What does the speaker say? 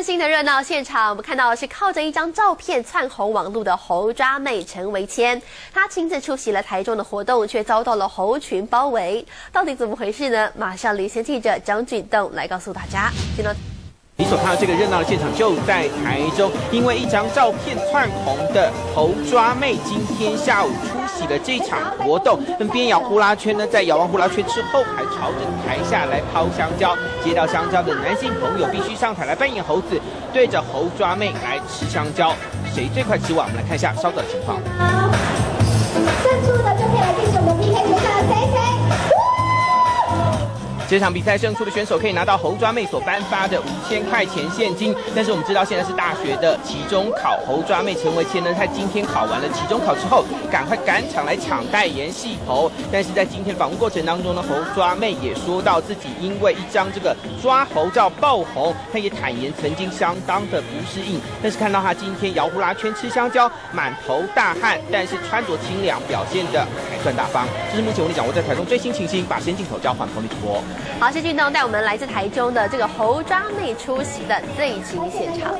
温馨的热闹现场，我们看到是靠着一张照片窜红网络的猴抓妹陈维谦，她亲自出席了台中的活动，却遭到了猴群包围，到底怎么回事呢？马上连线记者张俊栋来告诉大家。听到。你所看到这个热闹的现场就在台中，因为一张照片窜红的猴抓妹，今天下午出席了这场活动，那边摇呼啦圈呢，在摇完呼啦圈之后，还朝着台下来抛香蕉，接到香蕉的男性朋友必须上台来扮演猴子，对着猴抓妹来吃香蕉，谁最快吃完？我们来看一下稍早的情况。这场比赛胜出的选手可以拿到猴抓妹所颁发的五千块钱现金。但是我们知道现在是大学的期中考，猴抓妹陈维谦呢，他今天考完了期中考之后，赶快赶场来抢代言戏猴。但是在今天访问过程当中呢，猴抓妹也说到自己因为一张这个抓猴照爆红，他也坦言曾经相当的不适应。但是看到他今天摇呼啦圈吃香蕉，满头大汗，但是穿着清凉，表现的赚大方。这是目前我们掌握在台中最新情形，把先镜头交还彭丽主播。好，谢俊东带我们来自台中的这个侯抓妹出席的最新现场。